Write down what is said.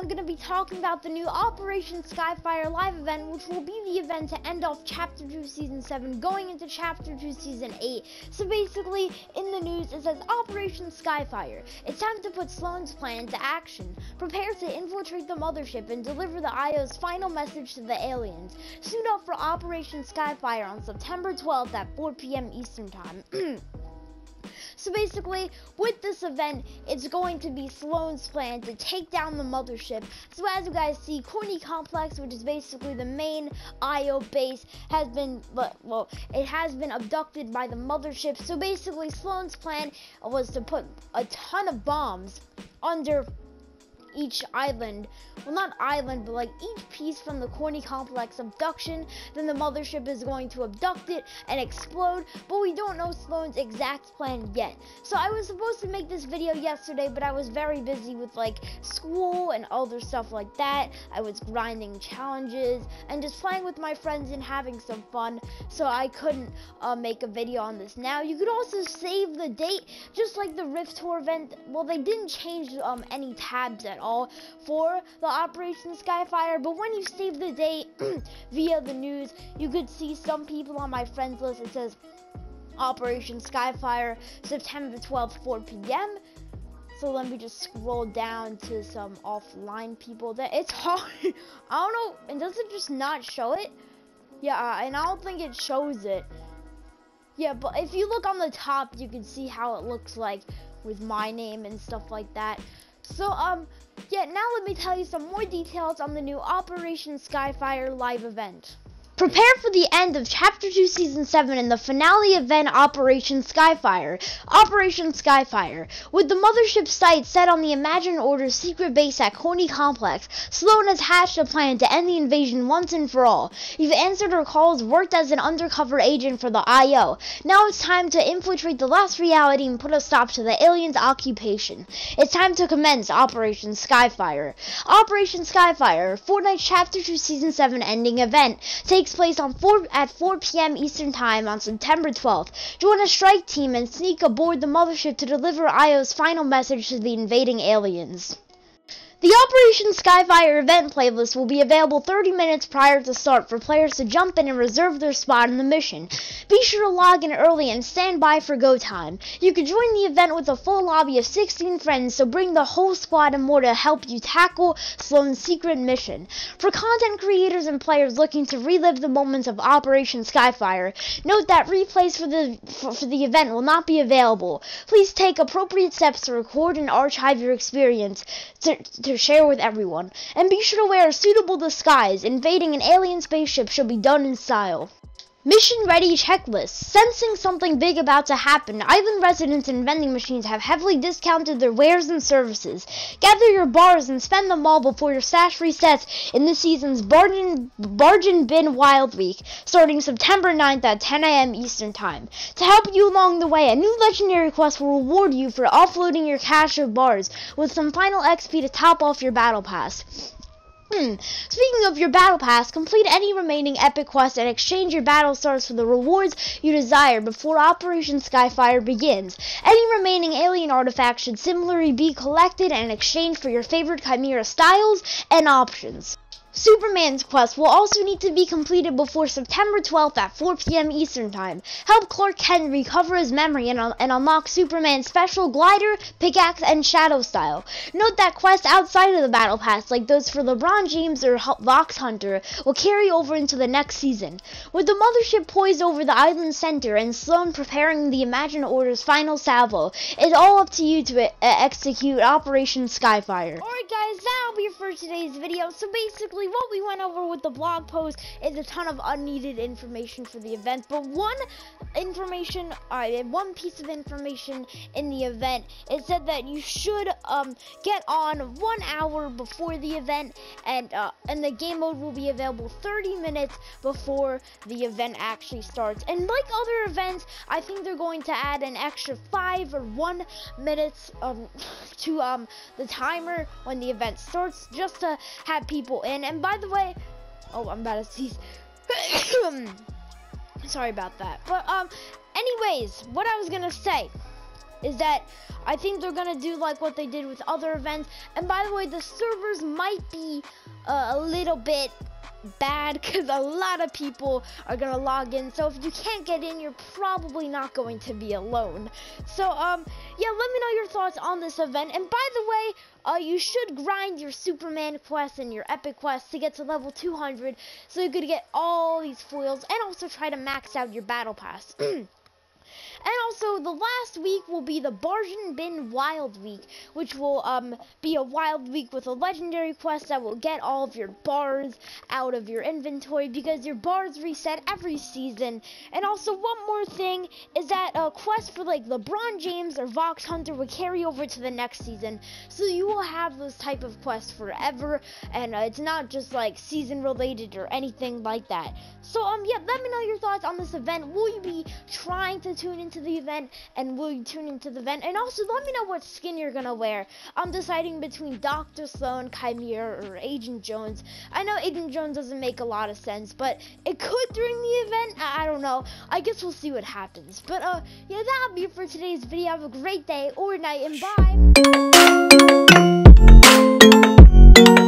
I'm going to be talking about the new Operation Skyfire live event, which will be the event to end off Chapter 2 Season 7, going into Chapter 2 Season 8. So basically, in the news, it says Operation Skyfire. It's time to put Slone's plan into action. Prepare to infiltrate the mothership and deliver the IO's final message to the aliens. Suit up for Operation Skyfire on September 12th at 4 p.m. Eastern Time. So basically, with this event, it's going to be Slone's plan to take down the mothership. So as you guys see, Corny Complex, which is basically the main IO base, has been, well, it has been abducted by the mothership. So basically, Slone's plan was to put a ton of bombs under each island. Well, not island, but like each piece from the Corny Complex abduction. Then the mothership is going to abduct it and explode. But we don't know Slone's exact plan yet. So I was supposed to make this video yesterday, but I was very busy with like school and other stuff like that. I was grinding challenges and just playing with my friends and having some fun. So I couldn't uh, make a video on this now. You could also save the date, just like the Rift Tour event. Well, they didn't change um, any tabs at all for the Operation Skyfire. But when you save the date via the news, you could see some people on my friends list. It says Operation Skyfire, September 12th, 4 p.m. So let me just scroll down to some offline people. That it's hard. I don't know. And does it just not show it? Yeah, uh, and I don't think it shows it. Yeah, but if you look on the top, you can see how it looks like with my name and stuff like that. So, um, yeah, now let me tell you some more details on the new Operation Skyfire live event. Prepare for the end of Chapter 2 Season 7 and the finale event Operation Skyfire. Operation Skyfire. With the mothership site set on the Imagined Order's secret base at Corny Complex, Slone has hatched a plan to end the invasion once and for all. You've answered her calls, worked as an undercover agent for the IO. Now it's time to infiltrate the last reality and put a stop to the aliens' occupation. It's time to commence Operation Skyfire. Operation Skyfire, Fortnite Chapter 2 Season 7 ending event, takes takes place on 4 at 4 p.m. Eastern Time on September 12th. Join a strike team and sneak aboard the mothership to deliver IO's final message to the invading aliens. The Operation Skyfire event playlist will be available 30 minutes prior to start for players to jump in and reserve their spot in the mission. Be sure to log in early and stand by for go time. You can join the event with a full lobby of 16 friends, so bring the whole squad and more to help you tackle Slone's secret mission. For content creators and players looking to relive the moments of Operation Skyfire, note that replays for the for, the event will not be available. Please take appropriate steps to record and archive your experience to, to to share with everyone. And be sure to wear a suitable disguise. Invading an alien spaceship should be done in style. Mission ready checklist. Sensing something big about to happen, island residents and vending machines have heavily discounted their wares and services. Gather your bars and spend them all before your stash resets in this season's Bargain, Bargain Bin Wild Week, starting September 9th at 10 a.m. Eastern Time. To help you along the way, a new legendary quest will reward you for offloading your cache of bars with some final XP to top off your battle pass. Hmm. Speaking of your battle pass, complete any remaining epic quests and exchange your battle stars for the rewards you desire before Operation Skyfire begins. Any remaining alien artifacts should similarly be collected and exchanged for your favorite Chimera styles and options. Superman's quest will also need to be completed before September 12th at 4 p.m. Eastern Time. Help Clark Kent recover his memory and, un and, unlock Superman's special glider, pickaxe, and shadow style. Note that quests outside of the Battle Pass, like those for LeBron James or Vox Hunter, will carry over into the next season. With the mothership poised over the island center and Slone preparing the Imagined Order's final salvo, it's all up to you to uh, execute Operation Skyfire. Alright guys, that'll it for today's video. So basically, basically what we went over with the blog post is a ton of unneeded information for the event. But one information, uh, one piece of information in the event, it said that you should um, get on one hour before the event, and uh, and the game mode will be available 30 minutes before the event actually starts. And like other events, I think they're going to add an extra five or one minutes um, to um, the timer when the event starts, just to have people in. And by the way, oh, I'm about to sneeze. Sorry about that. But um, anyways, what I was gonna say is that I think they're gonna do like what they did with other events. And by the way, the servers might be uh, a little bit bad because a lot of people are gonna log in so if you can't get in you're probably not going to be alone so um yeah let me know your thoughts on this event. And by the way uh you should grind your superman quest and your epic quest to get to level 200 so you could get all these foils and also try to max out your battle pass And also, the last week will be the Bargain Bin Wild Week, which will um, be a wild week with a legendary quest that will get all of your bars out of your inventory because your bars reset every season. And also, one more thing is that a quest for like LeBron James or Vox Hunter will carry over to the next season. So you will have those type of quests forever, and uh, it's not just like season related or anything like that. So um, yeah, let me know your thoughts on this event. Will you be trying to tune into the event and will you tune into the event? And also let me know what skin you're gonna wear. I'm deciding between Dr. Slone, Chimera, or Agent Jones. I know Agent Jones doesn't make a lot of sense, but it could during the event. I, I don't know. I guess we'll see what happens. But uh, yeah, that'll be it for today's video. Have a great day or night and bye.